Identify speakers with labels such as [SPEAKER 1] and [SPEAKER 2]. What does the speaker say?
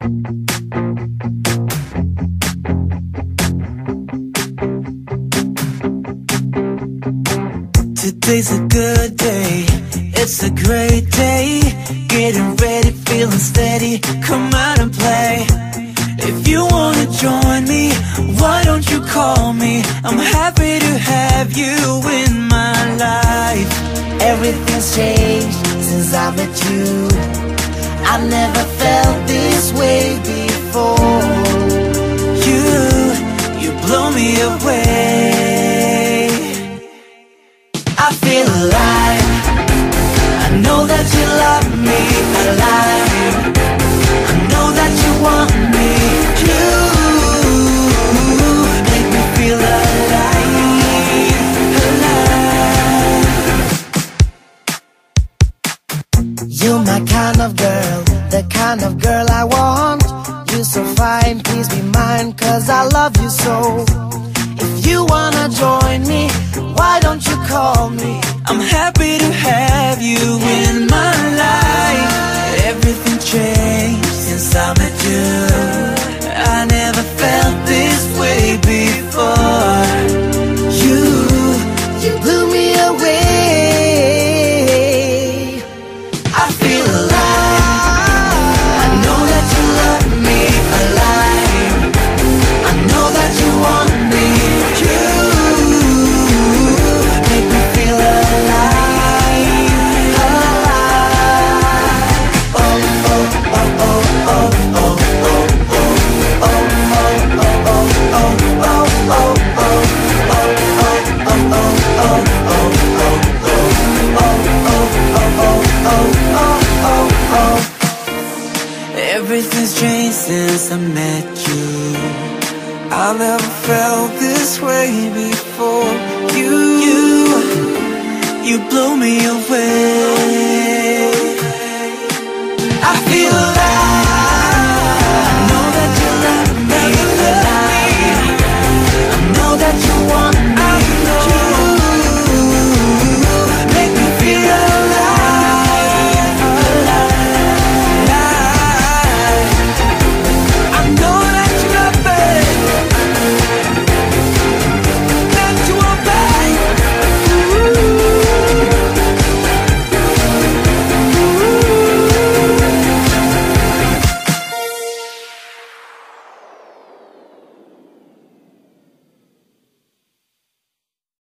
[SPEAKER 1] Today's a good day, it's a great day. Getting ready, feeling steady, come out and play. If you wanna join me, why don't you call me? I'm happy to have you in my life.
[SPEAKER 2] Everything's changed since I met you I never felt this way before.
[SPEAKER 1] You, you me away. I feel alive
[SPEAKER 2] kind of girl The kind of girl I want. You're so fine, please be mine Cause I love you so. If you wanna join me Why don't you call me?
[SPEAKER 1] I'm happy to have you in my life. Everything changed since I met you. I never felt this way before Everything's changed since I met you. I never felt this way before. You, you, you blow me away. I feel